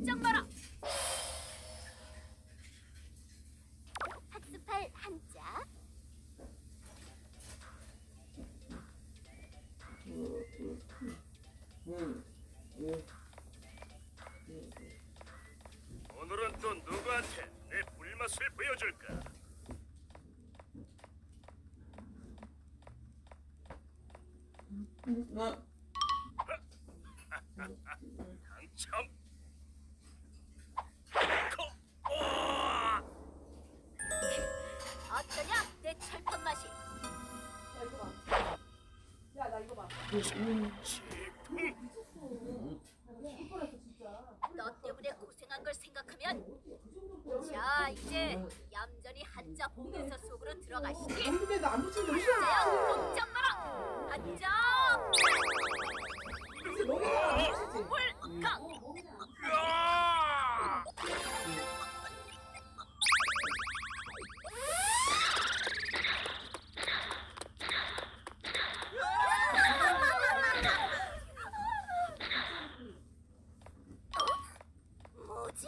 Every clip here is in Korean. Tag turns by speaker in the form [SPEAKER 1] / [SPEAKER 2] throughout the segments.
[SPEAKER 1] 꼼짝 마라. 학습할 한자.
[SPEAKER 2] 오늘은 또 누구한테 내 불맛을 보여줄까?
[SPEAKER 3] 어,
[SPEAKER 2] 당첨.
[SPEAKER 1] 너 때문에 고생한 걸 생각하면 자 이제 얌전히 한자 보면서 속으로 들어가시지.
[SPEAKER 3] 근데 나안 붙이면 몇
[SPEAKER 1] 자야
[SPEAKER 3] 시야?
[SPEAKER 1] 꼼짝 마라. 한자
[SPEAKER 3] 안 붙이지?
[SPEAKER 1] 물 강.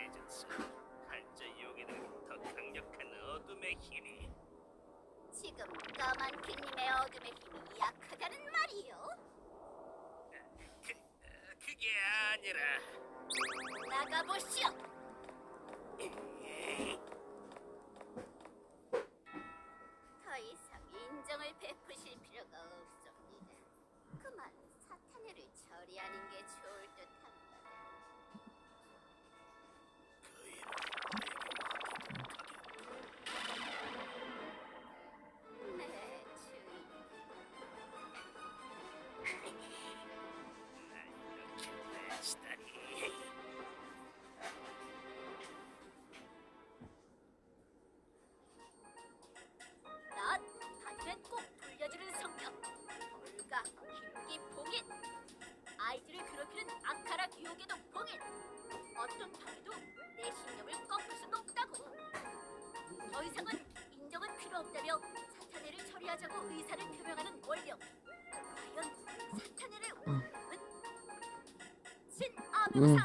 [SPEAKER 2] 세져서 한자 요괴는 더 강력한 어둠의 힘이
[SPEAKER 1] 지금 까만 캣님의 어둠의 힘이 약하다는 말이요?
[SPEAKER 2] 그, 어, 그게 아니라
[SPEAKER 1] 나가보시오. 더 이상 인정을 베푸실 필요가 없습니다. 그만 사탄애를 처리하는
[SPEAKER 2] 내치다니
[SPEAKER 1] 난 받으면 꼭 돌려주는 성격. 불가, 김기, 봉인. 아이들을 괴롭히는 아카라 기옥에도 봉인. 어떤 방에도 내 신념을 꺾을 순 없다고. 더 이상은 인정은 필요 없다며 사탄애를 처리하자고 의사를 표명하는 원령. 원